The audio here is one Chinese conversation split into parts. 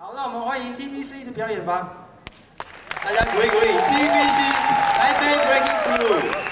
好，那我们欢迎 TBC 的表演吧。大家鼓励鼓励 TVC 来飞 Breaking Through。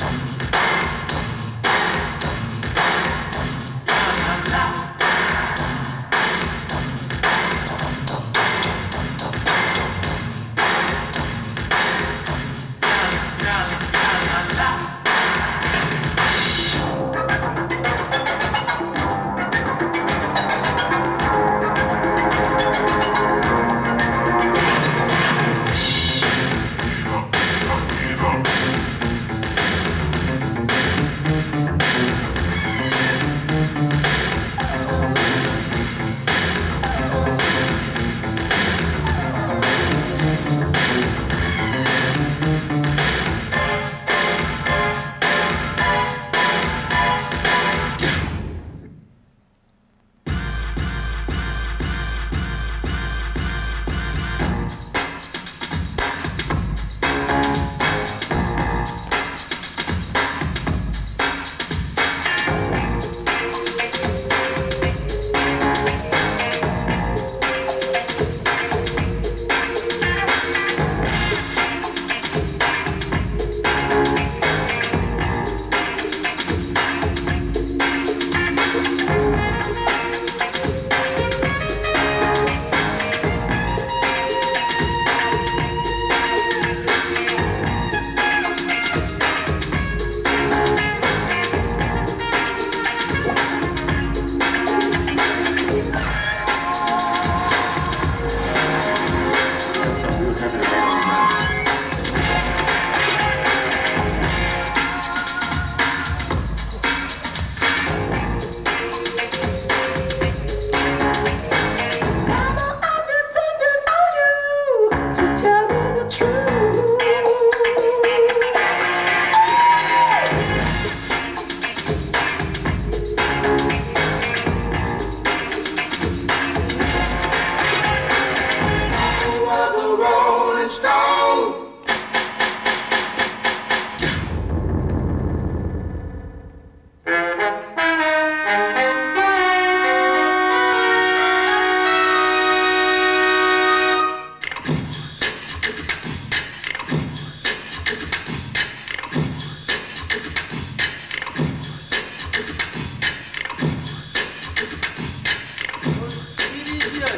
Phantom.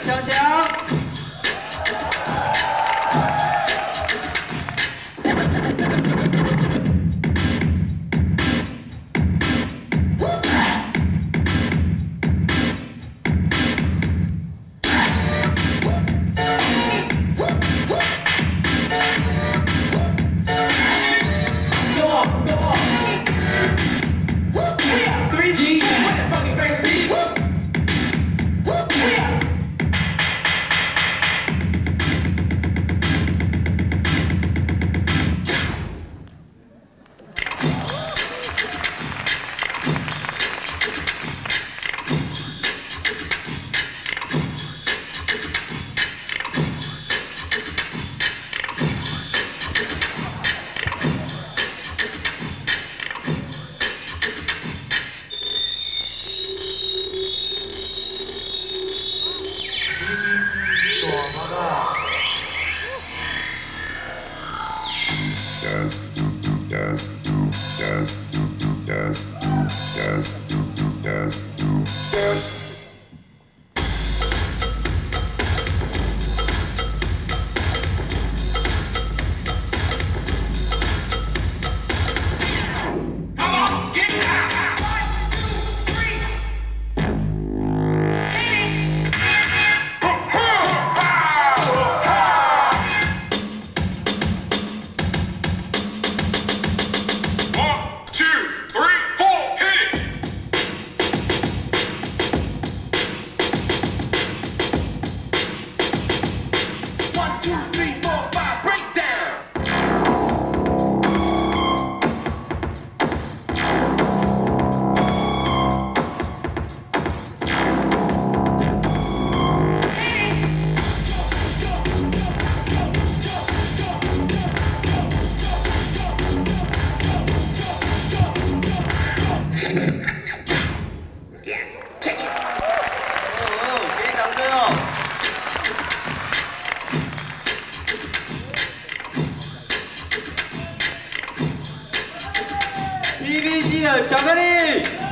小强。巧克力。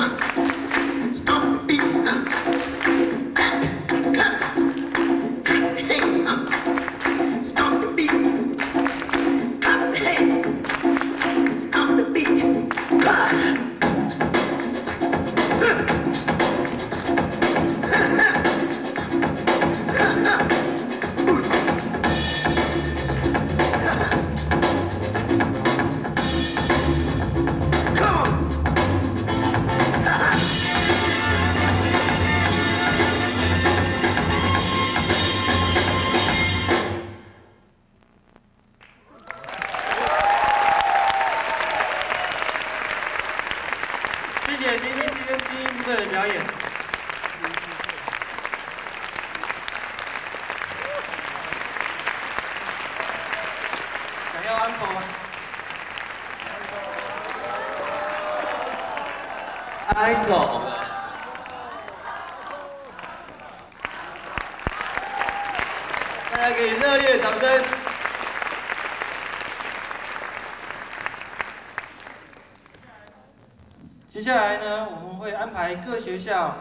Thank you. 的表演。想要安否吗？开口。大家给热烈的掌声。接下来呢，我们会安排各学校